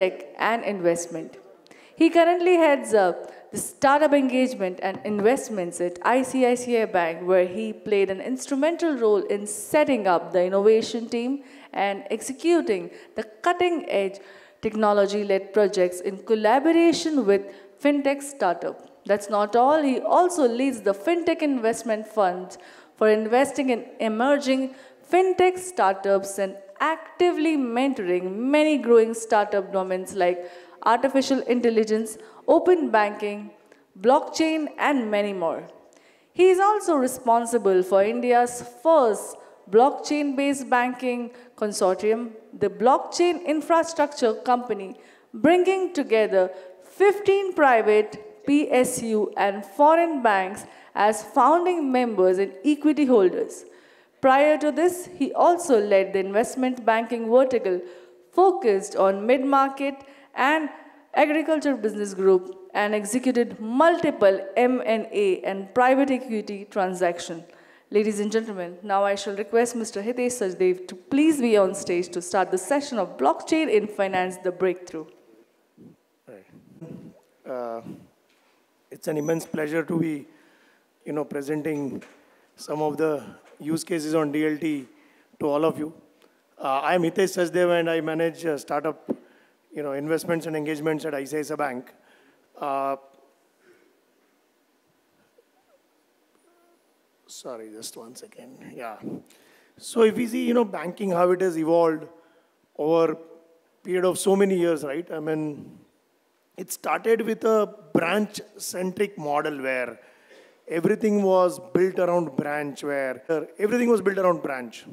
tech and investment. He currently heads up the startup engagement and investments at ICICI Bank, where he played an instrumental role in setting up the innovation team and executing the cutting edge technology led projects in collaboration with fintech startup. That's not all, he also leads the fintech investment fund for investing in emerging fintech startups and actively mentoring many growing startup domains like artificial intelligence, open banking, blockchain, and many more. He is also responsible for India's first blockchain based banking consortium, the Blockchain Infrastructure Company, bringing together 15 private, PSU, and foreign banks as founding members and equity holders. Prior to this, he also led the investment banking vertical focused on mid market and agriculture business group and executed multiple M&A and private equity transactions. Ladies and gentlemen, now I shall request Mr. Hitesh Sachdev to please be on stage to start the session of Blockchain in Finance, the Breakthrough. Uh, it's an immense pleasure to be, you know, presenting some of the use cases on DLT to all of you. Uh, I am Hitesh Sachdev and I manage uh, startup you know, investments and engagements at ICICI Bank. Uh, sorry, just one second. Yeah. So if we see, you know, banking, how it has evolved over period of so many years, right? I mean, it started with a branch-centric model where everything was built around branch, where everything was built around branch.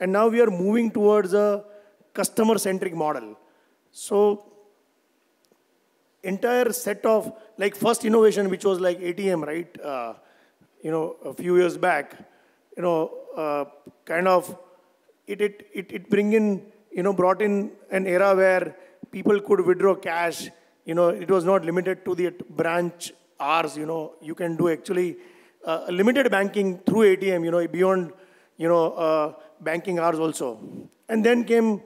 And now we are moving towards a customer-centric model. So entire set of, like first innovation, which was like ATM, right? Uh, you know, a few years back, you know, uh, kind of, it, it, it, it bring in, you know, brought in an era where people could withdraw cash. You know, it was not limited to the branch hours, you know, you can do actually uh, limited banking through ATM, you know, beyond, you know, uh, banking hours also. And then came,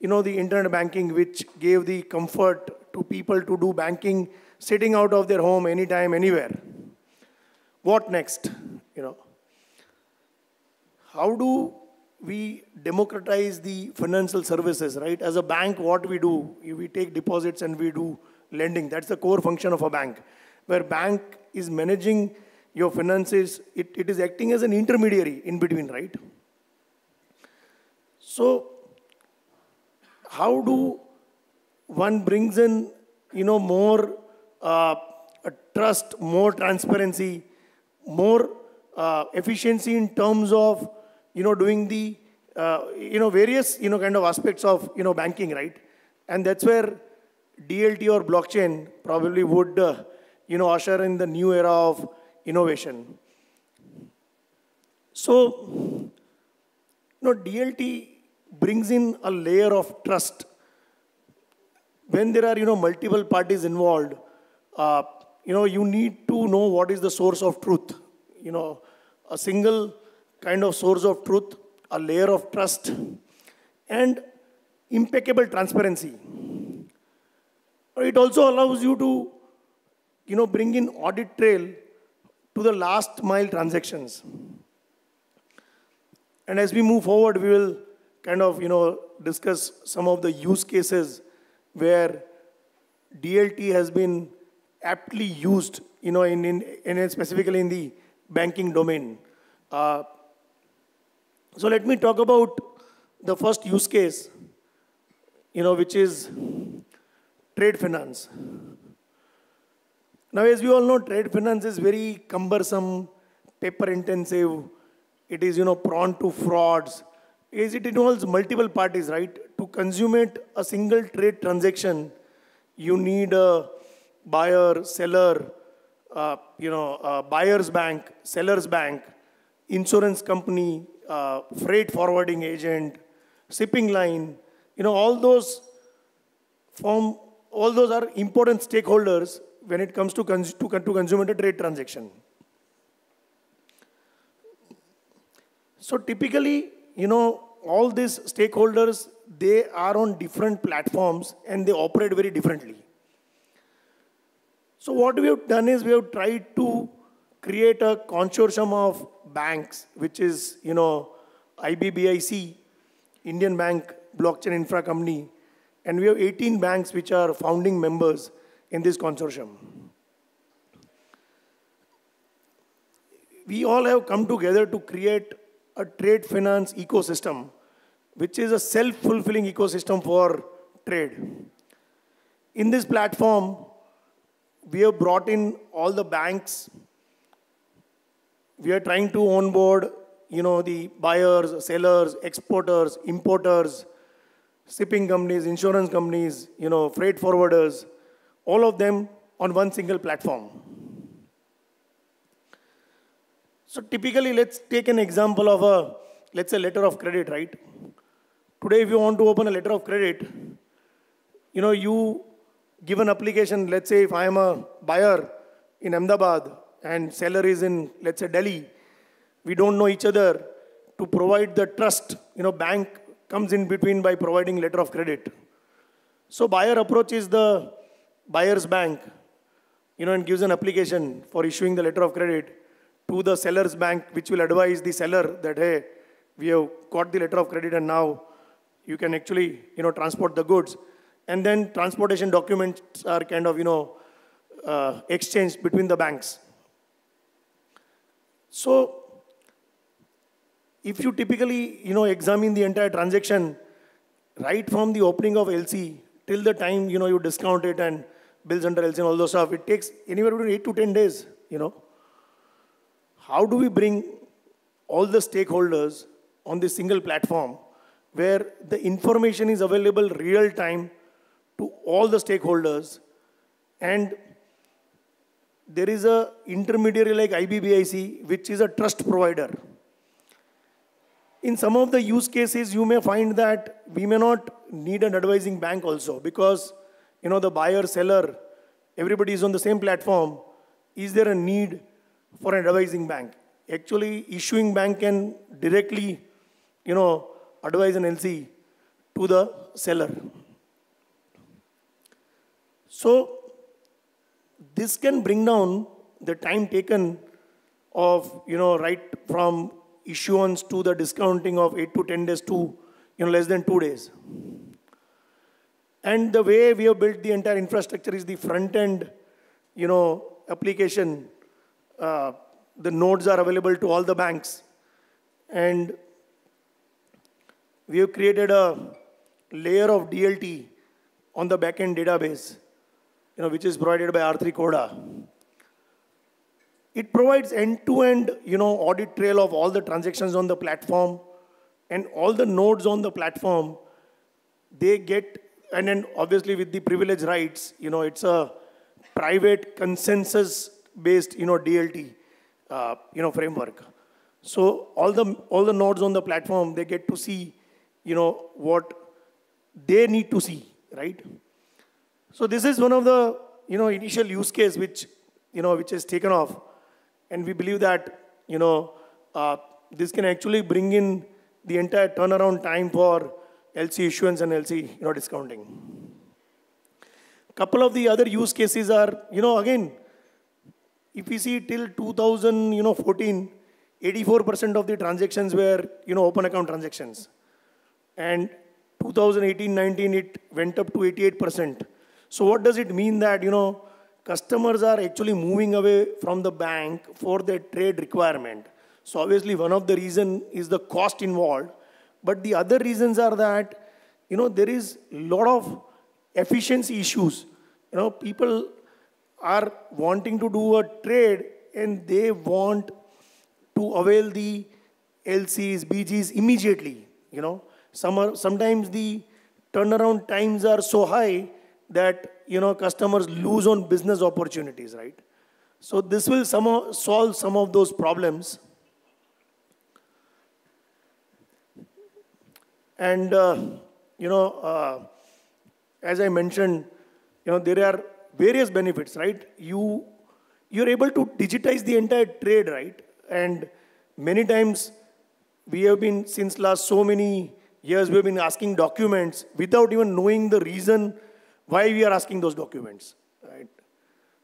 you know, the internet banking, which gave the comfort to people to do banking sitting out of their home anytime, anywhere. What next? You know, how do we democratize the financial services, right? As a bank, what we do, we take deposits and we do lending. That's the core function of a bank where bank is managing your finances, it, it is acting as an intermediary in between, right? So, how do one brings in, you know, more uh, trust, more transparency, more uh, efficiency in terms of, you know, doing the, uh, you know, various, you know, kind of aspects of, you know, banking, right? And that's where DLT or blockchain probably would uh, you know, usher in the new era of innovation. So, you know, DLT brings in a layer of trust. When there are, you know, multiple parties involved, uh, you know, you need to know what is the source of truth. You know, a single kind of source of truth, a layer of trust, and impeccable transparency. It also allows you to you know, bring in audit trail to the last mile transactions. And as we move forward, we will kind of, you know, discuss some of the use cases where DLT has been aptly used, you know, in, in, in specifically in the banking domain. Uh, so let me talk about the first use case, you know, which is trade finance. Now, as we all know, trade finance is very cumbersome, paper intensive. It is, you know, prone to frauds. As it involves multiple parties, right? To consummate a single trade transaction, you need a buyer, seller, uh, you know, buyer's bank, seller's bank, insurance company, uh, freight forwarding agent, shipping line. You know, all those form, all those are important stakeholders when it comes to, cons to, to consumer trade transaction. So typically, you know, all these stakeholders, they are on different platforms and they operate very differently. So what we have done is we have tried to create a consortium of banks, which is, you know, IBBIC, Indian Bank Blockchain Infra Company, and we have 18 banks which are founding members in this consortium. We all have come together to create a trade finance ecosystem, which is a self-fulfilling ecosystem for trade. In this platform, we have brought in all the banks. We are trying to onboard, you know, the buyers, sellers, exporters, importers, shipping companies, insurance companies, you know, freight forwarders, all of them on one single platform. So typically, let's take an example of a, let's say, letter of credit, right? Today, if you want to open a letter of credit, you know, you give an application, let's say if I am a buyer in Ahmedabad and seller is in, let's say, Delhi, we don't know each other, to provide the trust, you know, bank comes in between by providing letter of credit. So buyer approaches the buyer's bank, you know, and gives an application for issuing the letter of credit to the seller's bank, which will advise the seller that, hey, we have got the letter of credit and now you can actually, you know, transport the goods. And then transportation documents are kind of, you know, uh, exchanged between the banks. So if you typically, you know, examine the entire transaction, right from the opening of LC till the time, you know, you discount it and bills under LC and all those stuff, it takes anywhere between 8 to 10 days, you know how do we bring all the stakeholders on this single platform where the information is available real time to all the stakeholders and there is a intermediary like IBBIC which is a trust provider. In some of the use cases, you may find that we may not need an advising bank also because you know the buyer, seller, everybody is on the same platform. Is there a need for an advising bank. Actually, issuing bank can directly, you know, advise an LC to the seller. So this can bring down the time taken of, you know, right from issuance to the discounting of 8 to 10 days to, you know, less than two days. And the way we have built the entire infrastructure is the front end, you know, application uh, the nodes are available to all the banks. And we have created a layer of DLT on the backend database, you know, which is provided by R3 Corda. It provides end-to-end, you know, audit trail of all the transactions on the platform and all the nodes on the platform. They get, and then obviously with the privilege rights, you know, it's a private consensus based, you know, DLT, uh, you know, framework. So all the, all the nodes on the platform, they get to see, you know, what they need to see, right? So this is one of the, you know, initial use case which, you know, which is taken off. And we believe that, you know, uh, this can actually bring in the entire turnaround time for LC issuance and LC, you know, discounting. Couple of the other use cases are, you know, again, if we see till 2014, you know, 84% of the transactions were, you know, open account transactions. And 2018-19, it went up to 88%. So what does it mean that, you know, customers are actually moving away from the bank for their trade requirement? So obviously one of the reason is the cost involved. But the other reasons are that, you know, there is a lot of efficiency issues. You know, people are wanting to do a trade and they want to avail the LCs, BGs immediately. You know, some are, sometimes the turnaround times are so high that you know customers lose on business opportunities, right? So this will somehow solve some of those problems. And uh, you know, uh, as I mentioned, you know there are various benefits, right? You, you're able to digitize the entire trade, right? And many times we have been, since last so many years we've been asking documents without even knowing the reason why we are asking those documents, right?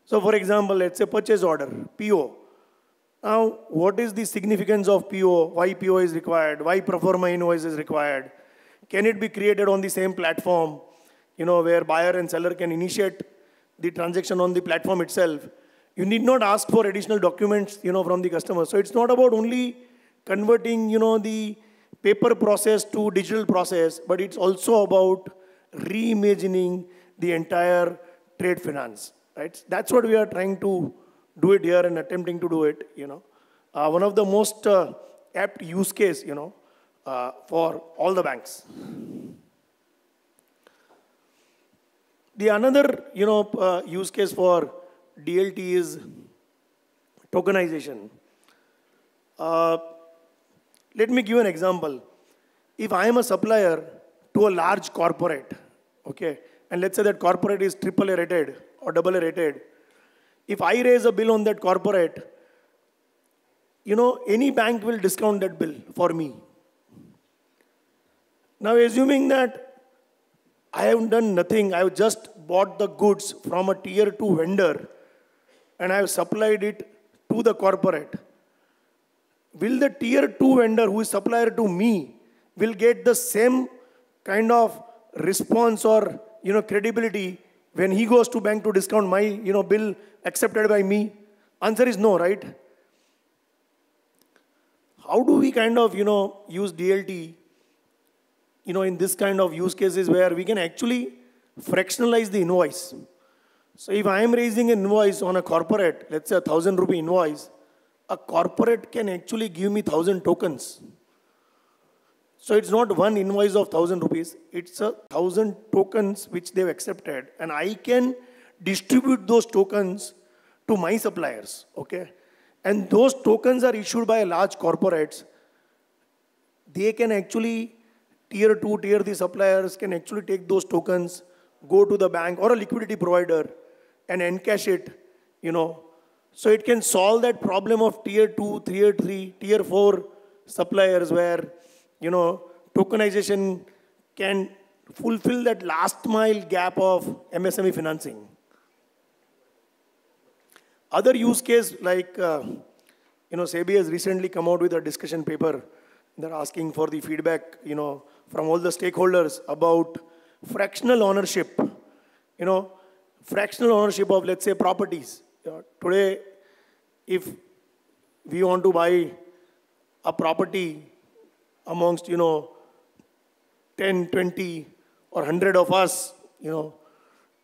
So for example, let's say purchase order, PO. Now, what is the significance of PO? Why PO is required? Why pro forma invoice is required? Can it be created on the same platform, you know, where buyer and seller can initiate the transaction on the platform itself? You need not ask for additional documents, you know, from the customer. So it's not about only converting, you know, the paper process to digital process, but it's also about reimagining the entire trade finance, right? That's what we are trying to do it here and attempting to do it, you know. Uh, one of the most uh, apt use case, you know, uh, for all the banks. The another, you know, uh, use case for DLT is tokenization. Uh, let me give an example. If I am a supplier to a large corporate, okay, and let's say that corporate is triple rated or double rated, if I raise a bill on that corporate, you know, any bank will discount that bill for me. Now, assuming that I have done nothing, I have just bought the goods from a tier 2 vendor and I have supplied it to the corporate. Will the tier 2 vendor who is supplier to me will get the same kind of response or you know credibility when he goes to bank to discount my you know bill accepted by me? Answer is no, right? How do we kind of you know use DLT you know in this kind of use cases where we can actually fractionalize the invoice? So if I am raising an invoice on a corporate, let's say a thousand rupee invoice, a corporate can actually give me thousand tokens. So it's not one invoice of thousand rupees, it's a thousand tokens which they've accepted. And I can distribute those tokens to my suppliers, okay? And those tokens are issued by large corporates. They can actually, tier two, tier three suppliers can actually take those tokens, go to the bank or a liquidity provider and encash it, you know. So it can solve that problem of tier two, tier three, tier four suppliers where, you know, tokenization can fulfill that last mile gap of MSME financing. Other use case like, uh, you know, SEBI has recently come out with a discussion paper. They're asking for the feedback, you know, from all the stakeholders about fractional ownership. You know, fractional ownership of, let's say, properties. today, if we want to buy a property amongst, you know, 10, 20, or 100 of us, you know,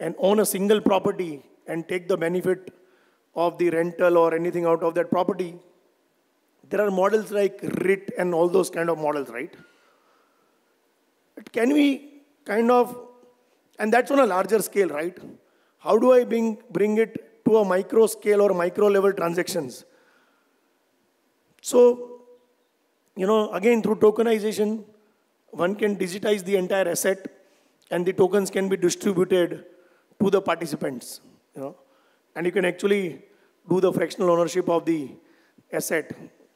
and own a single property and take the benefit of the rental or anything out of that property, there are models like REIT and all those kind of models, right? Can we kind of, and that's on a larger scale, right? How do I bring, bring it to a micro scale or micro level transactions? So, you know, again, through tokenization, one can digitize the entire asset and the tokens can be distributed to the participants, you know, and you can actually do the fractional ownership of the asset.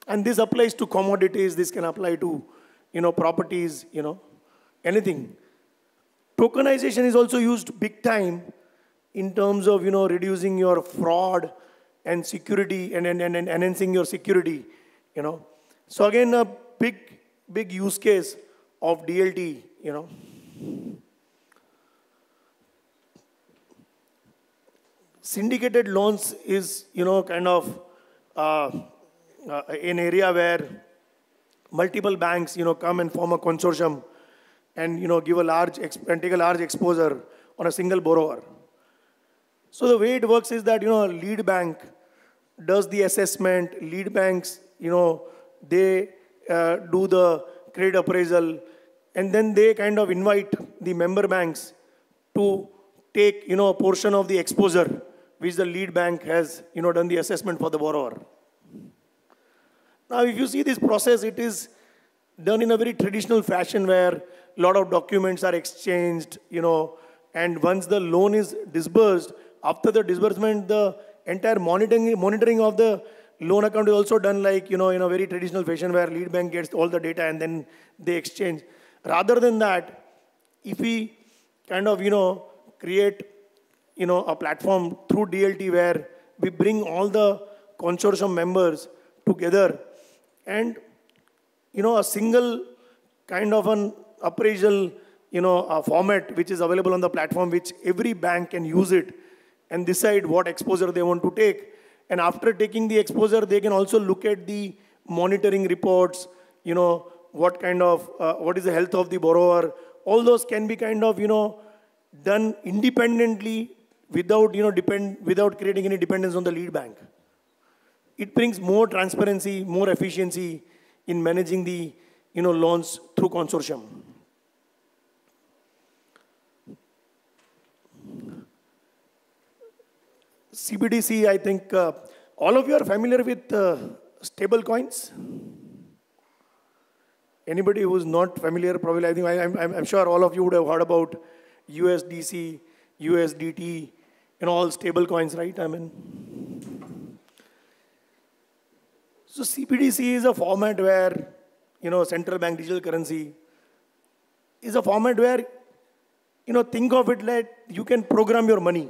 And this applies to commodities, this can apply to, you know, properties, you know, anything. Tokenization is also used big time in terms of you know reducing your fraud and security and, and, and, and enhancing your security you know so again a big big use case of dlt you know syndicated loans is you know kind of uh, uh, an area where multiple banks you know come and form a consortium and you know give a large and take a large exposure on a single borrower so the way it works is that, you know, lead bank does the assessment, lead banks, you know, they uh, do the credit appraisal, and then they kind of invite the member banks to take, you know, a portion of the exposure which the lead bank has, you know, done the assessment for the borrower. Now, if you see this process, it is done in a very traditional fashion where a lot of documents are exchanged, you know, and once the loan is disbursed, after the disbursement, the entire monitoring, monitoring of the loan account is also done like, you know, in a very traditional fashion where lead bank gets all the data and then they exchange. Rather than that, if we kind of, you know, create, you know, a platform through DLT where we bring all the consortium members together and, you know, a single kind of an appraisal, you know, format which is available on the platform, which every bank can use it and decide what exposure they want to take. And after taking the exposure, they can also look at the monitoring reports, you know, what kind of, uh, what is the health of the borrower. All those can be kind of, you know, done independently without, you know, depend, without creating any dependence on the lead bank. It brings more transparency, more efficiency in managing the, you know, loans through consortium. CBDC, I think uh, all of you are familiar with uh, stable coins. Anybody who's not familiar, probably, I think I, am I'm, I'm sure all of you would have heard about USDC, USDT, and all stable coins, right? I mean, so CBDC is a format where, you know, central bank digital currency is a format where, you know, think of it like you can program your money.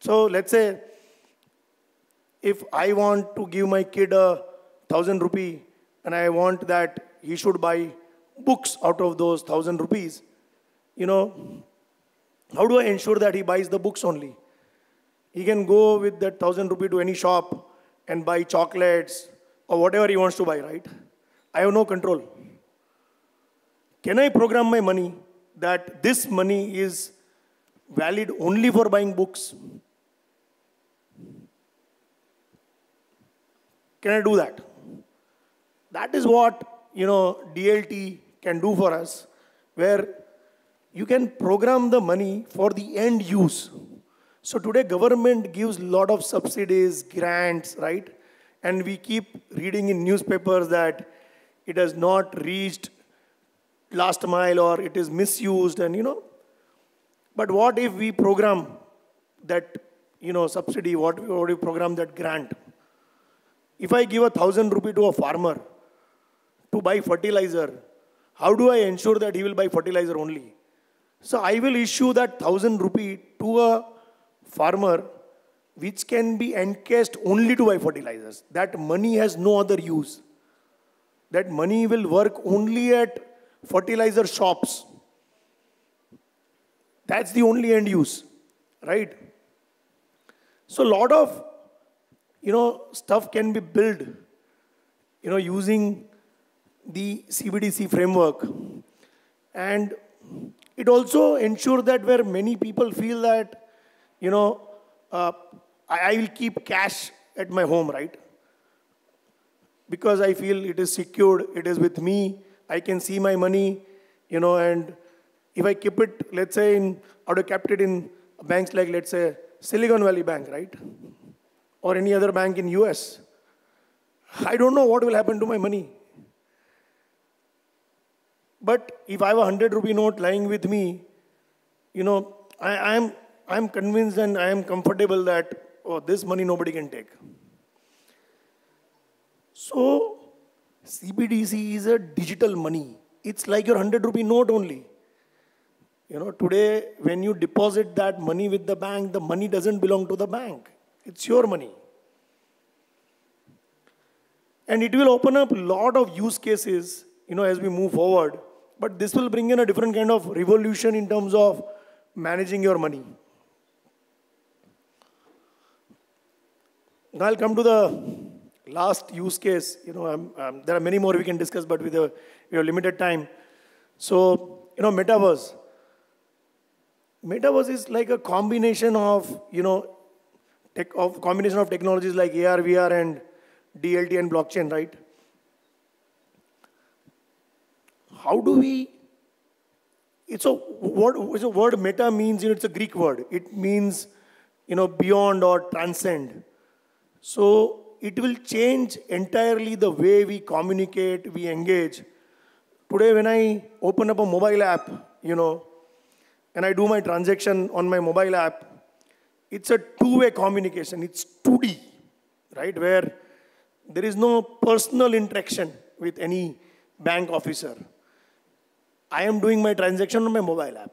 So let's say if I want to give my kid a thousand rupee and I want that he should buy books out of those thousand rupees, you know, how do I ensure that he buys the books only? He can go with that thousand rupee to any shop and buy chocolates or whatever he wants to buy, right? I have no control. Can I program my money that this money is valid only for buying books? Can I do that? That is what, you know, DLT can do for us, where you can program the money for the end use. So today government gives a lot of subsidies, grants, right? And we keep reading in newspapers that it has not reached last mile or it is misused and you know. But what if we program that, you know, subsidy, what, what if we program that grant? If I give a thousand rupee to a farmer to buy fertilizer, how do I ensure that he will buy fertilizer only? So I will issue that thousand rupee to a farmer which can be encashed only to buy fertilizers. That money has no other use. That money will work only at fertilizer shops. That's the only end use, right? So a lot of you know, stuff can be built, you know, using the CBDC framework. And it also ensures that where many people feel that, you know, uh, I, I will keep cash at my home, right? Because I feel it is secured, it is with me, I can see my money, you know, and if I keep it, let's say, in, I would kept it in banks like, let's say, Silicon Valley Bank, right? Or any other bank in US. I don't know what will happen to my money. But if I have a 100 rupee note lying with me, you know, I, am I'm convinced and I am comfortable that, oh, this money nobody can take. So, CBDC is a digital money. It's like your 100 rupee note only. You know, today, when you deposit that money with the bank, the money doesn't belong to the bank. It's your money. And it will open up a lot of use cases, you know, as we move forward. But this will bring in a different kind of revolution in terms of managing your money. Now I'll come to the last use case. You know, there are many more we can discuss, but with a, we have limited time. So, you know, metaverse. Metaverse is like a combination of, you know, tech, of combination of technologies like AR, VR, and DLT and blockchain, right? How do we? It's a word. It's a word. Meta means you know, it's a Greek word. It means you know beyond or transcend. So it will change entirely the way we communicate, we engage. Today, when I open up a mobile app, you know, and I do my transaction on my mobile app, it's a two-way communication. It's 2D, right? Where there is no personal interaction with any bank officer. I am doing my transaction on my mobile app.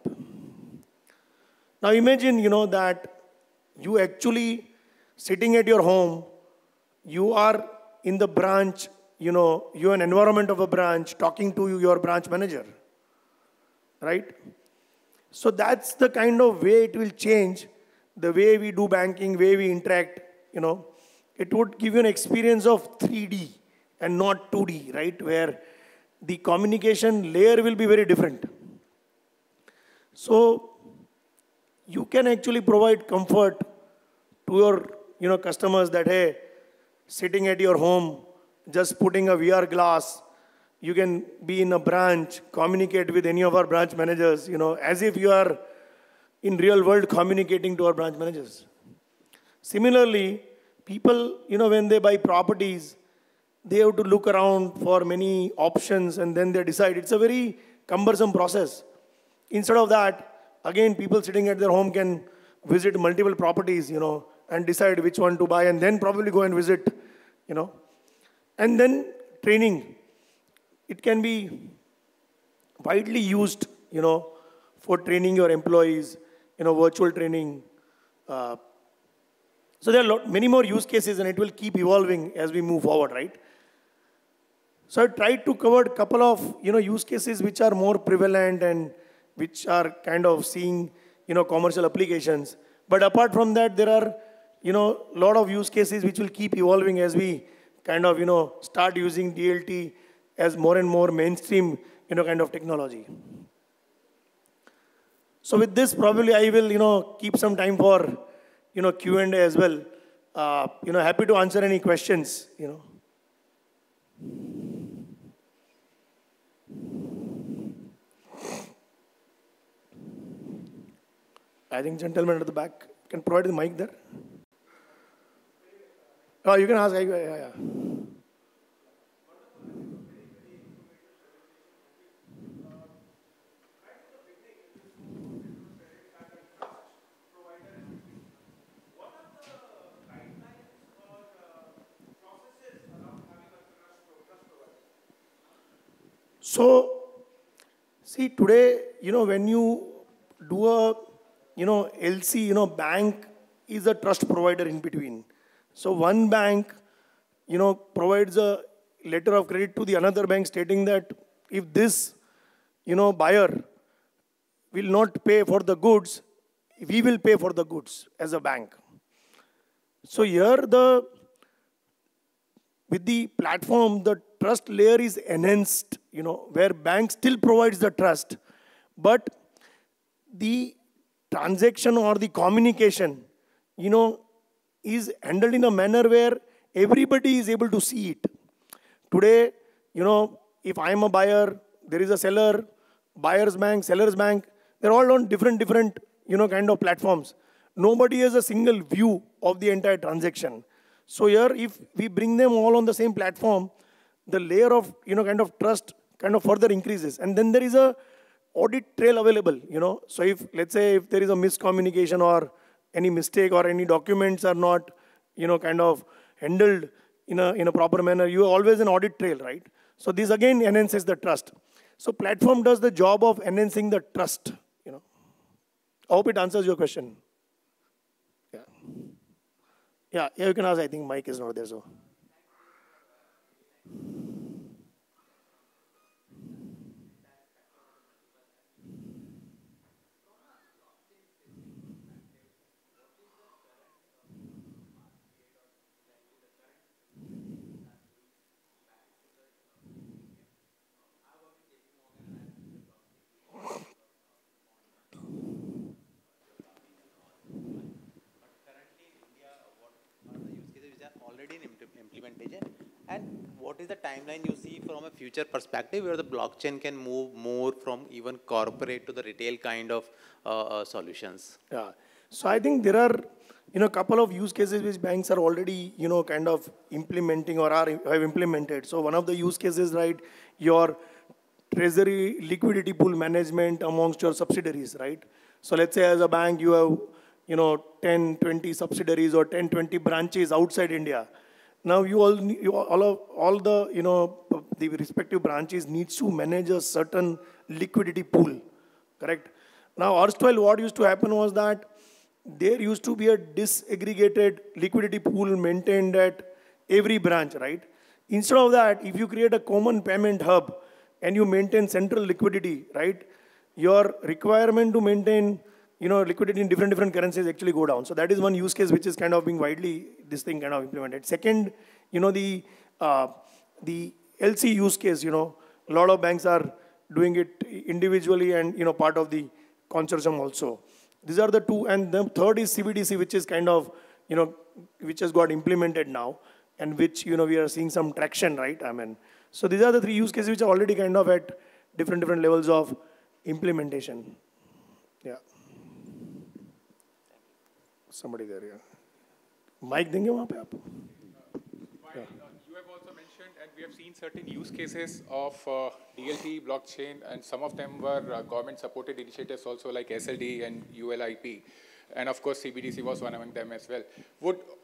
Now imagine, you know, that you actually sitting at your home, you are in the branch, you know, you're an environment of a branch, talking to you your branch manager, right? So that's the kind of way it will change the way we do banking, way we interact, you know. It would give you an experience of 3D and not 2D, right? Where the communication layer will be very different. So you can actually provide comfort to your you know, customers that, hey, sitting at your home, just putting a VR glass, you can be in a branch, communicate with any of our branch managers, you know, as if you are in real world communicating to our branch managers. Similarly, people, you know, when they buy properties, they have to look around for many options and then they decide. It's a very cumbersome process. Instead of that, again, people sitting at their home can visit multiple properties, you know, and decide which one to buy and then probably go and visit, you know. And then training. It can be widely used, you know, for training your employees, you know, virtual training. Uh, so there are lot, many more use cases and it will keep evolving as we move forward, right? So I tried to cover a couple of, you know, use cases which are more prevalent and which are kind of seeing, you know, commercial applications. But apart from that, there are, you know, a lot of use cases which will keep evolving as we kind of, you know, start using DLT as more and more mainstream, you know, kind of technology. So with this, probably I will, you know, keep some time for, you know, Q&A as well. Uh, you know, happy to answer any questions, you know. I think gentleman at the back can provide the mic there. Oh, you can ask. Yeah, yeah. So, see, today, you know, when you do a you know, LC, you know, bank is a trust provider in between. So one bank, you know, provides a letter of credit to the another bank stating that if this, you know, buyer will not pay for the goods, we will pay for the goods as a bank. So here the, with the platform, the trust layer is enhanced, you know, where bank still provides the trust, but the transaction or the communication, you know, is handled in a manner where everybody is able to see it. Today, you know, if I'm a buyer, there is a seller, buyer's bank, seller's bank, they're all on different, different, you know, kind of platforms. Nobody has a single view of the entire transaction. So here, if we bring them all on the same platform, the layer of, you know, kind of trust kind of further increases. And then there is a audit trail available, you know. So if, let's say, if there is a miscommunication or any mistake or any documents are not, you know, kind of handled in a, in a proper manner, you always an audit trail, right? So this again enhances the trust. So platform does the job of enhancing the trust, you know. I hope it answers your question. Yeah. You can ask. I think mic is not there, so. And what is the timeline you see from a future perspective where the blockchain can move more from even corporate to the retail kind of uh, uh, solutions? Yeah. So I think there are, you know, a couple of use cases which banks are already, you know, kind of implementing or are have implemented. So one of the use cases, right, your treasury liquidity pool management amongst your subsidiaries, right? So let's say as a bank, you have, you know, 10, 20 subsidiaries or 10, 20 branches outside India Now you all, you all, of, all the, you know, the respective branches needs to manage a certain liquidity pool, correct? Now erstwhile what used to happen was that there used to be a disaggregated liquidity pool maintained at every branch, right? Instead of that, if you create a common payment hub and you maintain central liquidity, right? Your requirement to maintain, you know, liquidity in different different currencies actually go down. So that is one use case which is kind of being widely this thing kind of implemented. Second, you know, the uh, the LC use case, you know, a lot of banks are doing it individually and you know part of the consortium also. These are the two, and the third is CBDC, which is kind of, you know, which has got implemented now, and which, you know, we are seeing some traction, right? I mean, so these are the three use cases which are already kind of at different, different levels of implementation. Yeah Somebody there, yeah. Mic देंगे वहाँ पे आप? While, uh, You have also mentioned, and we have seen certain use cases of uh, DLT blockchain, and some of them were uh, government-supported initiatives also, like SLD and ULIP. And of course, CBDC was one among them as well. Would, uh, uh,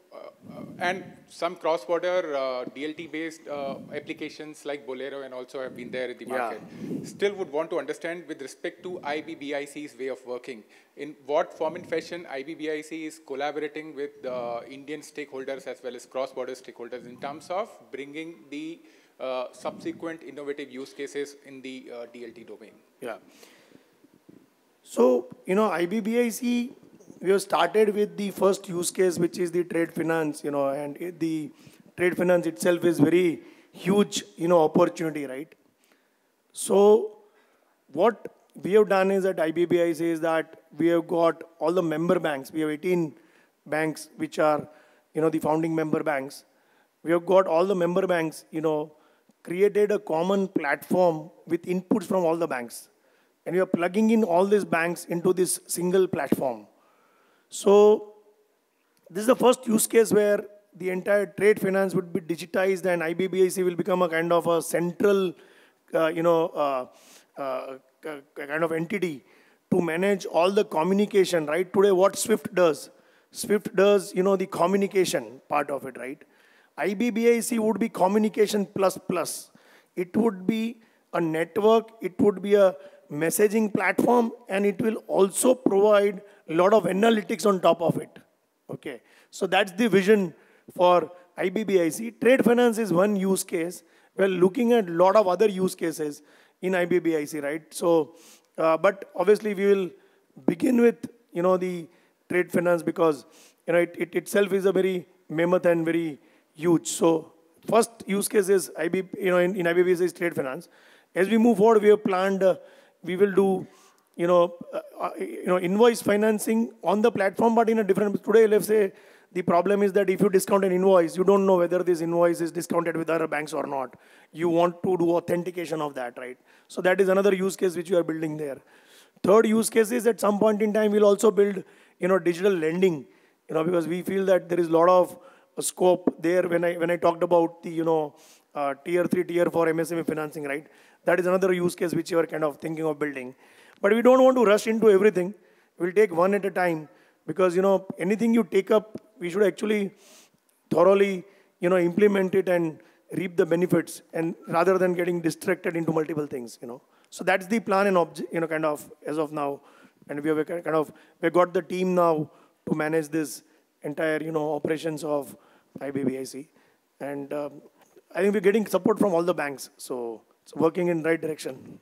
and some cross-border uh, DLT-based uh, applications like Bolero and also have been there in the Yeah. market. Still would want to understand with respect to IBBIC's way of working, in what form and fashion IBBIC is collaborating with uh, Indian stakeholders as well as cross-border stakeholders in terms of bringing the uh, subsequent innovative use cases in the uh, DLT domain. Yeah. So, you know, IBBIC, we have started with the first use case, which is the trade finance, you know, and the trade finance itself is very huge, you know, opportunity, right? So, what we have done is that IBBI says that we have got all the member banks. We have 18 banks which are, you know, the founding member banks. We have got all the member banks, you know, created a common platform with inputs from all the banks. And we are plugging in all these banks into this single platform. So this is the first use case where the entire trade finance would be digitized and IBBIC will become a kind of a central, uh, you know, uh, uh, kind of entity to manage all the communication, right? Today, what Swift does, Swift does, you know, the communication part of it, right? IBBIC would be communication plus plus. It would be a network, it would be a messaging platform, and it will also provide a lot of analytics on top of it. Okay, so that's the vision for IBBIC. Trade finance is one use case. We're looking at a lot of other use cases in IBBIC, right? So, uh, but obviously we will begin with, you know, the trade finance because, you know, it, it itself is a very mammoth and very huge. So first use case is IB, you know, in, in IBBIC is trade finance. As we move forward, we have planned, uh, we will do you know, uh, uh, you know, invoice financing on the platform, but in a different. Today, let's say the problem is that if you discount an invoice, you don't know whether this invoice is discounted with other banks or not. You want to do authentication of that, right? So that is another use case which you are building there. Third use case is at some point in time we'll also build, you know, digital lending, you know, because we feel that there is a lot of scope there. When I when I talked about the, you know, uh, tier three, tier four MSME financing, right? That is another use case which you are kind of thinking of building. But we don't want to rush into everything. We'll take one at a time because, you know, anything you take up, we should actually thoroughly, you know, implement it and reap the benefits and rather than getting distracted into multiple things, you know. So that's the plan and you know, kind of as of now. And we have kind of, we've got the team now to manage this entire, you know, operations of IBBIC. And um, I think we're getting support from all the banks. So it's working in the right direction.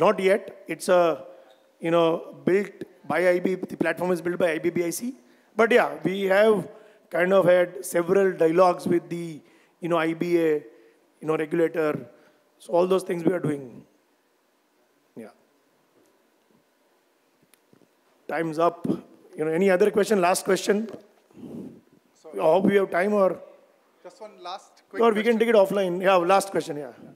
Not yet. It's a, you know, built by IB, the platform is built by IBBIC. But yeah, we have kind of had several dialogues with the, you know, IBA, you know, regulator. So all those things we are doing. Yeah. Time's up. You know, any other question? Last question? I hope we have time or, Just one last quick or we can take it offline. Yeah, last question, yeah. Sure.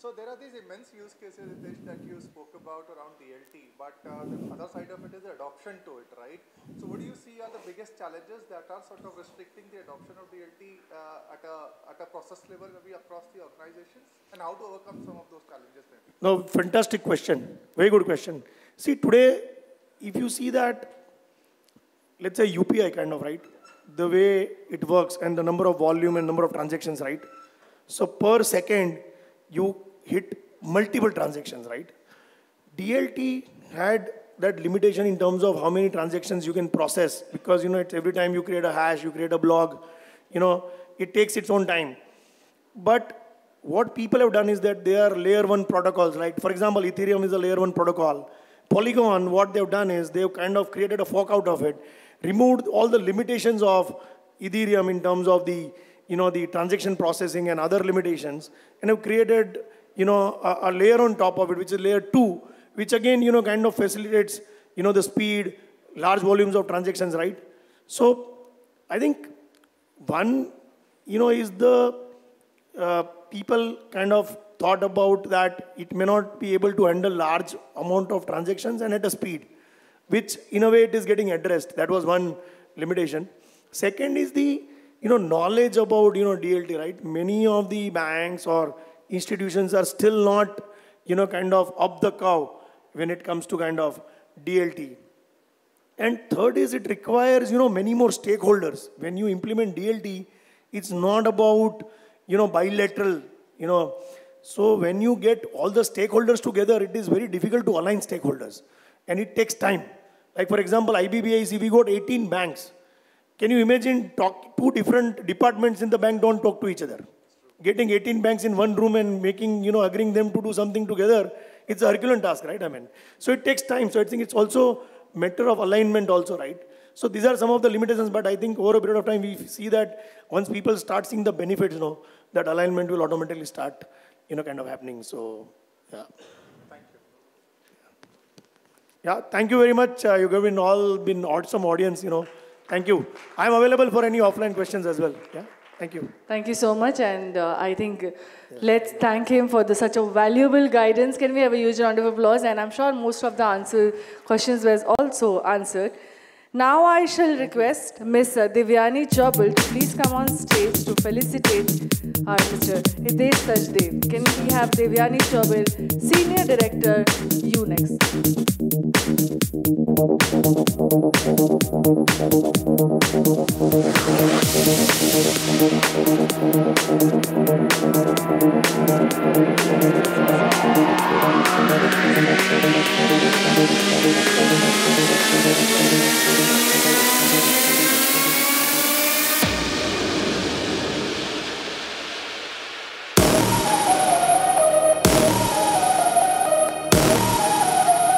So there are these immense use cases that you spoke about around DLT, but uh, the other side of it is the adoption to it, right? So what do you see are the biggest challenges that are sort of restricting the adoption of DLT uh, at, a, at a process level maybe across the organizations and how to overcome some of those challenges maybe? No, fantastic question. Very good question. See, today, if you see that, let's say UPI kind of, right? The way it works and the number of volume and number of transactions, right? So per second, you hit multiple transactions, right? DLT had that limitation in terms of how many transactions you can process because, you know, it's every time you create a hash, you create a block, you know, it takes its own time. But what people have done is that they are layer one protocols, right? For example, Ethereum is a layer one protocol. Polygon, what they've done is they've kind of created a fork out of it, removed all the limitations of Ethereum in terms of the, you know, the transaction processing and other limitations, and have created, you know, a, a layer on top of it, which is layer two, which again, you know, kind of facilitates, you know, the speed, large volumes of transactions, right? So I think one, you know, is the uh, people kind of thought about that it may not be able to handle large amount of transactions and at a speed, which in a way it is getting addressed. That was one limitation. Second is the, you know, knowledge about, you know, DLT, right? Many of the banks or institutions are still not, you know, kind of up the cow when it comes to kind of DLT. And third is it requires, you know, many more stakeholders. When you implement DLT, it's not about, you know, bilateral, you know. So when you get all the stakeholders together, it is very difficult to align stakeholders. And it takes time. Like for example, IBBIC, we got 18 banks. Can you imagine talk, two different departments in the bank don't talk to each other? Getting 18 banks in one room and making, you know, agreeing them to do something together, it's a Herculean task, right? I mean, so it takes time. So I think it's also matter of alignment also, right? So these are some of the limitations, but I think over a period of time, we see that once people start seeing the benefits, you know, that alignment will automatically start, you know, kind of happening. So, yeah. Thank you. Yeah, thank you very much. Uh, you've been all been awesome audience, you know. Thank you. I'm available for any offline questions as well. Yeah, thank you. Thank you so much, and uh, I think let's thank him for the, such a valuable guidance. Can we have a huge round of applause? And I'm sure most of the answer questions was also answered. Now I shall request Ms. Divyani Chaubal to please come on stage to felicitate our Mr. Hitesh Sachdev. Can we have Divyani Chaubal, Senior Director, Unex?